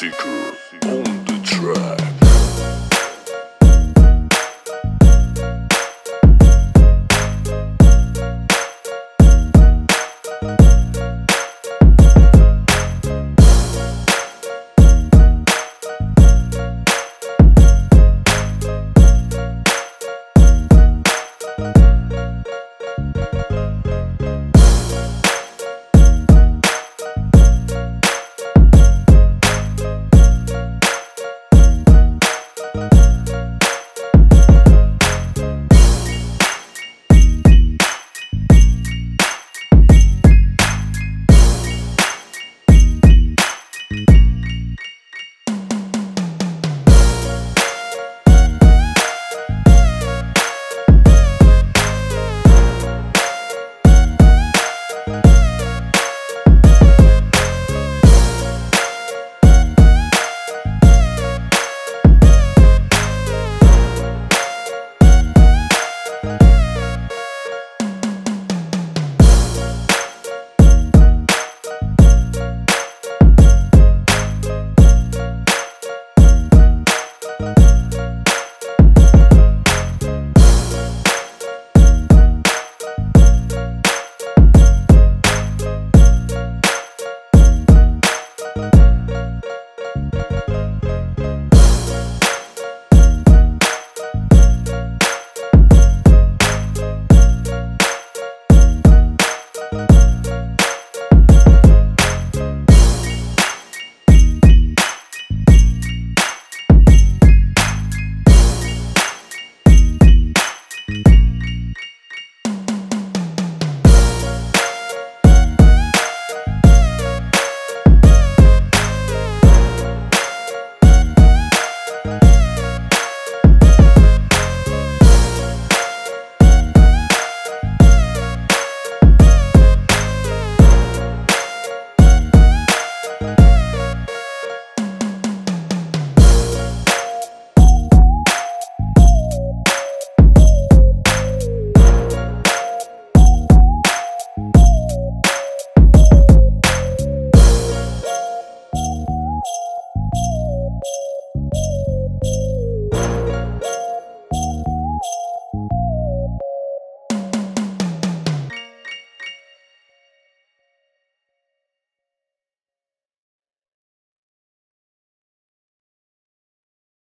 Seeker.